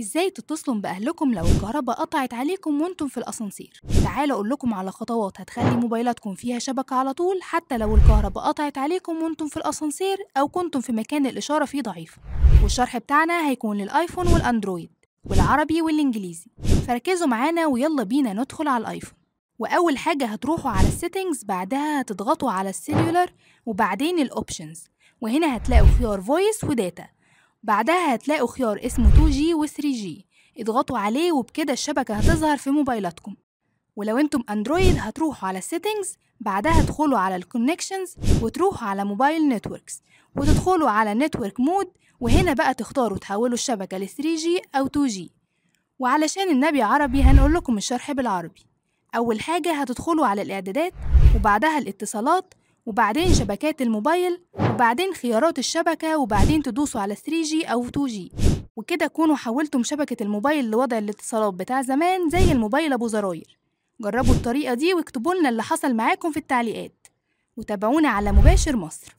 إزاي تتصلوا بأهلكم لو الكهرباء قطعت عليكم وأنتم في الأسانسير؟ تعالوا أقول لكم على خطوات هتخلي موبايلاتكم فيها شبكة على طول حتى لو الكهرباء قطعت عليكم وأنتم في الأسانسير أو كنتم في مكان الإشارة فيه ضعيفة والشرح بتاعنا هيكون للآيفون والأندرويد والعربي والإنجليزي. فركزوا معانا ويلا بينا ندخل على الآيفون. وأول حاجة هتروحوا على ال settings بعدها هتضغطوا على ال cellular وبعدين ال options. وهنا هتلاقوا خيار voice و data. بعدها هتلاقوا خيار اسمه 2G و 3G اضغطوا عليه وبكده الشبكة هتظهر في موبايلاتكم. ولو أنتم أندرويد هتروحوا على ال settings بعدها تدخلوا على ال connections وتروحوا على mobile networks وتدخلوا على network mode وهنا بقى تختاروا تحولوا الشبكة ل 3G أو 2G وعلشان النبي عربي هنقول لكم الشرح بالعربي. أول حاجة هتدخلوا على الإعدادات وبعدها الاتصالات وبعدين شبكات الموبايل وبعدين خيارات الشبكة وبعدين تدوسوا على 3G أو 2G وكده تكونوا حولتم شبكة الموبايل لوضع الاتصالات بتاع زمان زي الموبايل أبو زراير. جربوا الطريقة دي واكتبوا لنا اللي حصل معاكم في التعليقات. وتابعونا على مباشر مصر.